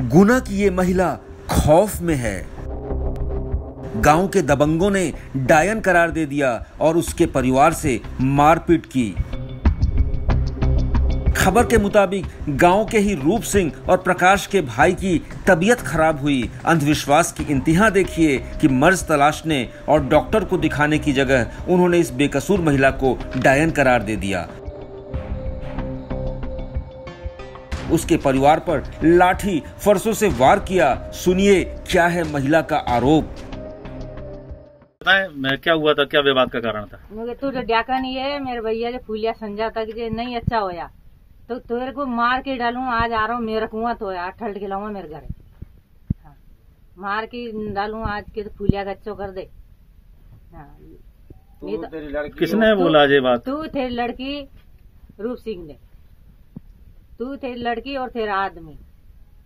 गुना की ये महिला खौफ में है। गाँव के दबंगों ने डायन करार दे दिया और उसके परिवार से मारपीट की। खबर के मुताबिक गाँव के ही रूप सिंह और प्रकाश के भाई की तबीयत खराब हुई। अंधविश्वास की इंतहा देखिए कि मर्ज तलाशने और डॉक्टर को दिखाने की जगह उन्होंने इस बेकसूर महिला को डायन करार दे दिया। उसके परिवार पर लाठी फरसों से वार किया। सुनिए क्या है महिला का आरोप? बताएँ मैं क्या हुआ था क्या विवाद का कारण था? मुझे तू तो डाका नहीं है मेरे भैया जो फूलिया संजा तक जे नहीं अच्छा होया। तो तेरे को मार के डालू आज आ रहा हूँ मेरा कुआँ तो है ठल्ट के लाऊँगा मेरे घर हाँ। मार के डालू आज के तो फूलिया का अच्छो कर दे। हाँ। नहीं तो- किसने बोला ये बात? तू थे लड़की रूप सिंह ने। तू थे लड़की और तेरा आदमी।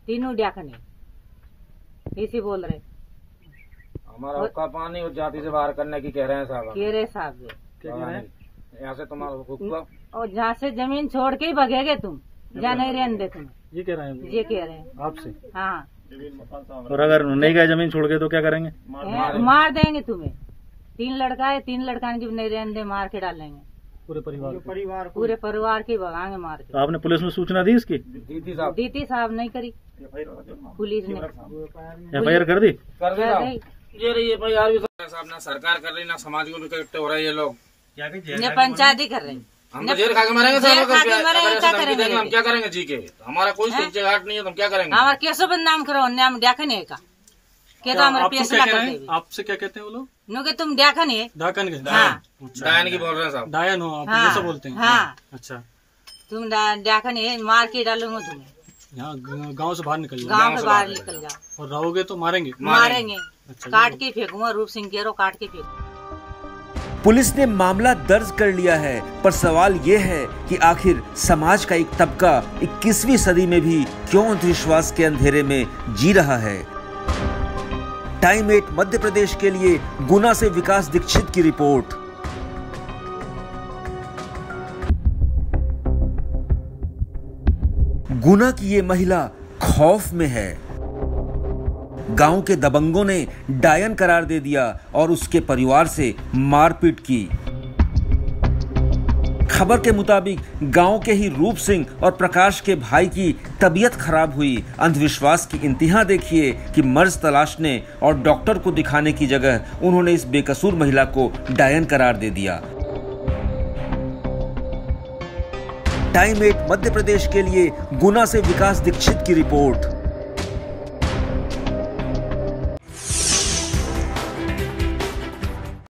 तीनों डाकने इसी बोल रहे। हमारा हुक्का पानी और जाति से बाहर करने की कह रहे हैं साहब। साहब कह रहे हैं? यहाँ से तुम्हारा हुक्का और जहाँ से ज़मीन छोड़ के ही भगेगे तुम। जहाँ नहीं रहने दे तुम। ये कह रहे हैं ये कह रहे हैं। आपसे? हाँ। और अगर नहीं गए ज़मीन छोड़ के तो क्या करेंगे? मार, मार देंगे तुम्हें। तीन लड़का है तीन लड़का की नहीं रहने दे मार के डालेंगे पूरे परिवार परिवार पूरे परिवार की भगाएँगे मार तो के आपने पुलिस में सूचना दी इसकी? दीदी साहब। दीदी साहब नहीं करी। पुलिस ने। एफ़ आई आर कर दी कर साहब। दी। ये रही भाई यार साहब ना सरकार कर रही ना समाज को इकट्ठे हो रहे हैं ये लोग। ने पंचायत ही कर रहे। हैं हम तो जेल खा के मरेंगे? हम क्या करेंगे? जी के हमारा कोई सूचे घाट नहीं है तो हम क्या करेंगे? हमारे कैसो बदनाम करो ने हम डाकन है का? के तो आपसे क्या कहते हैं वो लोग? नो तुम डाकन है? डाकन के हाँ। डायन। की बोल रहे हैं डायन हो आप हाँ, ऐसा बोलते हैं। हाँ। अच्छा। तुम डाकन है मार के डालूँगा तुम्हें। यहाँ गाँव से बाहर निकल जाओ। गाँव से बाहर निकल जाओ। और रहोगे तो मारेंगे? मारेंगे। अच्छा, काट के फेंकूँगा रूप सिंह केरो काट के फेंकूँगा। पुलिस ने मामला दर्ज कर लिया है पर सवाल ये है कि आखिर समाज का एक तबका 21वीं सदी में भी क्यों अंधविश्वास के अंधेरे में जी रहा है? टाइम एट मध्य प्रदेश के लिए गुना से विकास दीक्षित की रिपोर्ट। गुना की ये महिला खौफ में है। गाँव के दबंगों ने डायन करार दे दिया और उसके परिवार से मारपीट की। खबर के मुताबिक, गाँव के ही रूप सिंह और प्रकाश के भाई की तबीयत खराब हुई। अंधविश्वास की इंतहा देखिए कि मर्ज तलाशने और डॉक्टर को दिखाने की जगह उन्होंने इस बेकसूर महिला को डायन करार दे दिया। टाइम एट मध्य प्रदेश के लिए गुना से विकास दीक्षित की रिपोर्ट।